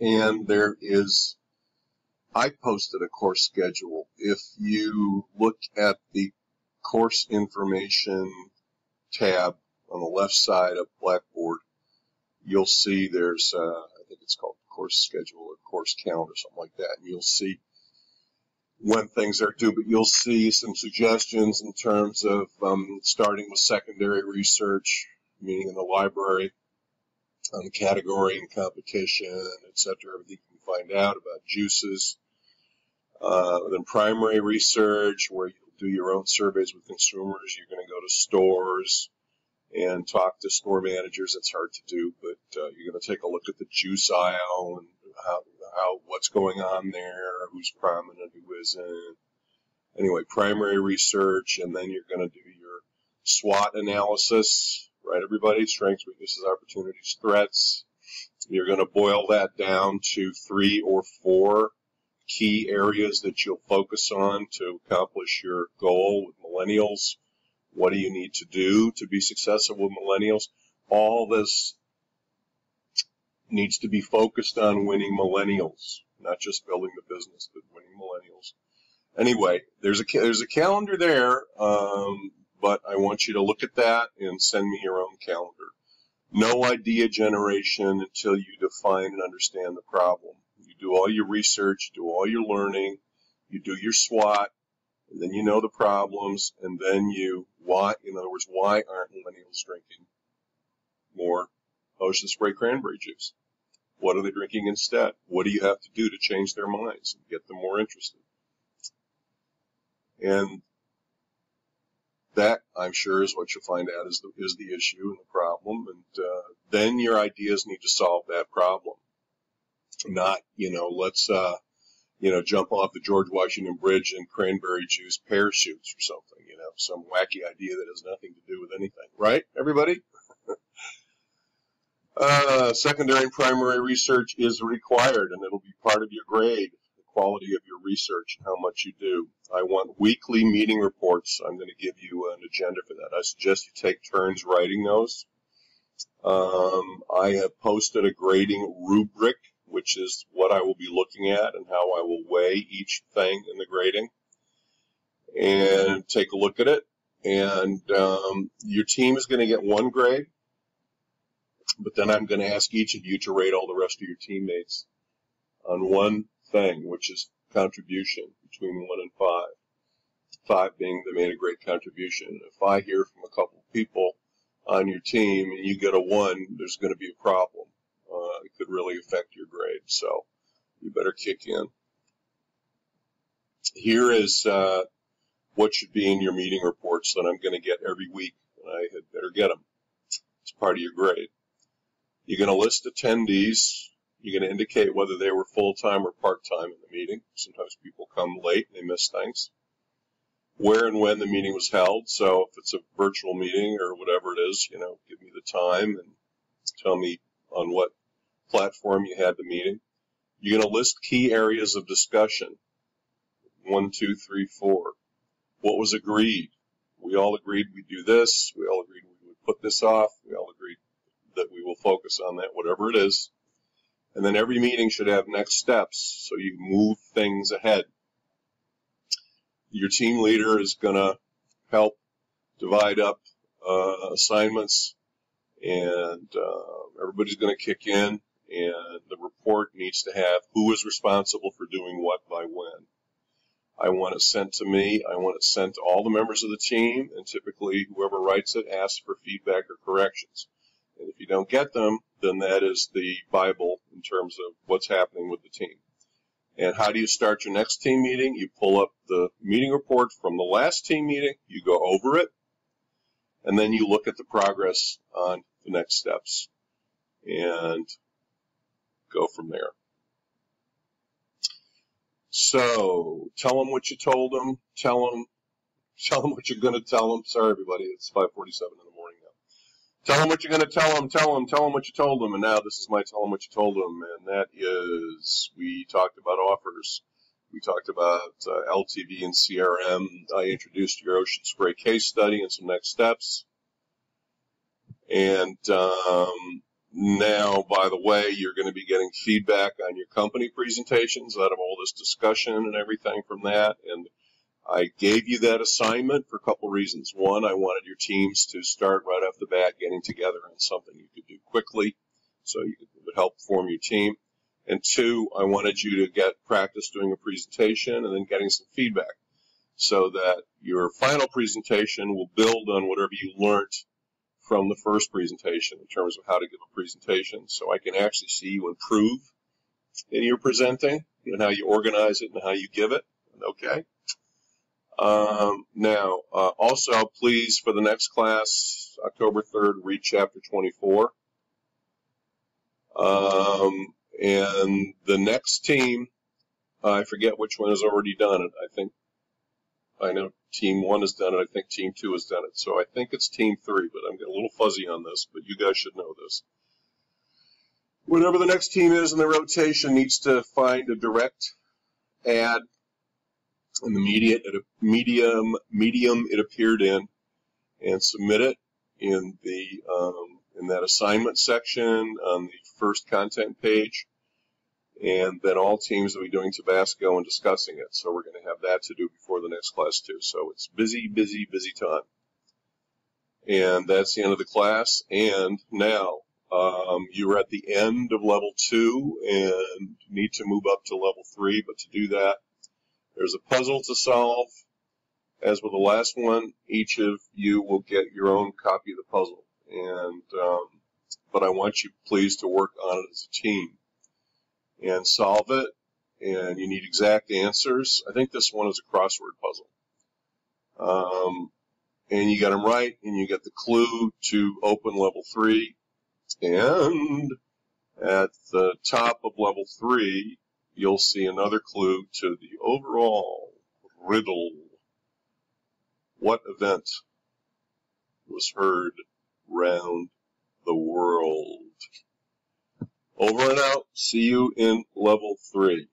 And there is, I posted a course schedule. If you look at the course information tab on the left side of Blackboard, you'll see there's, uh, I think it's called course schedule or course or something like that. And you'll see when things are due, but you'll see some suggestions in terms of um, starting with secondary research, meaning in the library, on category and competition, etc. Everything you can find out about juices. Uh, then primary research, where you'll do your own surveys with consumers. You're going to go to stores and talk to store managers. It's hard to do, but uh, you're going to take a look at the juice aisle and how, how what's going on there, who's prominent, who isn't. Anyway, primary research, and then you're going to do your SWOT analysis, right? Everybody, strengths, weaknesses, opportunities, threats. You're going to boil that down to three or four key areas that you'll focus on to accomplish your goal with millennials. What do you need to do to be successful with millennials? All this needs to be focused on winning millennials, not just building the business, but winning millennials. Anyway, there's a there's a calendar there, um, but I want you to look at that and send me your own calendar. No idea generation until you define and understand the problem. You do all your research, do all your learning, you do your SWOT, and then you know the problems, and then you why in other words, why aren't millennials drinking more ocean spray cranberry juice? What are they drinking instead? What do you have to do to change their minds and get them more interested? And that, I'm sure, is what you'll find out is the, is the issue and the problem. And uh, then your ideas need to solve that problem. Not, you know, let's, uh, you know, jump off the George Washington Bridge and cranberry juice parachutes or something, you know, some wacky idea that has nothing to do with anything. Right, everybody? Uh, secondary and primary research is required, and it'll be part of your grade, quality of your research and how much you do. I want weekly meeting reports. I'm going to give you an agenda for that. I suggest you take turns writing those. Um, I have posted a grading rubric, which is what I will be looking at and how I will weigh each thing in the grading. And take a look at it. And um, your team is going to get one grade but then I'm going to ask each of you to rate all the rest of your teammates on one thing, which is contribution between one and five. Five being they made a great contribution. If I hear from a couple people on your team and you get a one, there's going to be a problem. Uh, it could really affect your grade. So you better kick in. Here is uh, what should be in your meeting reports that I'm going to get every week, and I had better get them. It's part of your grade. You're going to list attendees. You're going to indicate whether they were full-time or part-time in the meeting. Sometimes people come late and they miss things. Where and when the meeting was held. So if it's a virtual meeting or whatever it is, you know, give me the time and tell me on what platform you had the meeting. You're going to list key areas of discussion. One, two, three, four. What was agreed? We all agreed we'd do this. We all agreed we would put this off. We all agreed that we will focus on that, whatever it is. And then every meeting should have next steps so you move things ahead. Your team leader is going to help divide up uh, assignments and uh, everybody's going to kick in and the report needs to have who is responsible for doing what by when. I want it sent to me. I want it sent to all the members of the team, and typically whoever writes it asks for feedback or corrections. And if you don't get them, then that is the Bible in terms of what's happening with the team. And how do you start your next team meeting? You pull up the meeting report from the last team meeting, you go over it, and then you look at the progress on the next steps and go from there. So tell them what you told them. Tell them, tell them what you're going to tell them. Sorry, everybody. It's 5:47 in the. Tell them what you're going to tell them. Tell them. Tell them what you told them. And now this is my tell them what you told them. And that is we talked about offers. We talked about uh, LTV and CRM. I introduced your ocean spray case study and some next steps. And um, now, by the way, you're going to be getting feedback on your company presentations out of all this discussion and everything from that. And I gave you that assignment for a couple reasons. One, I wanted your teams to start right off the bat getting together on something you could do quickly so it would help form your team. And two, I wanted you to get practice doing a presentation and then getting some feedback so that your final presentation will build on whatever you learned from the first presentation in terms of how to give a presentation. So I can actually see you improve in your presenting and how you organize it and how you give it. Okay. Um, now, uh, also, please, for the next class, October 3rd, read chapter 24. Um, and the next team, I forget which one has already done it. I think, I know team one has done it. I think team two has done it. So I think it's team three, but I'm getting a little fuzzy on this, but you guys should know this. Whatever the next team is in the rotation needs to find a direct ad in the media, medium, medium it appeared in and submit it in the um, in that assignment section on the first content page. And then all teams will be doing Tabasco and discussing it. So we're going to have that to do before the next class too. So it's busy, busy, busy time. And that's the end of the class. And now um, you're at the end of level two and need to move up to level three. But to do that, there's a puzzle to solve. As with the last one, each of you will get your own copy of the puzzle. And, um, but I want you please to work on it as a team and solve it. And you need exact answers. I think this one is a crossword puzzle. Um, and you get them right, and you get the clue to open level three. And at the top of level three, you'll see another clue to the overall riddle. What event was heard round the world? Over and out. See you in level three.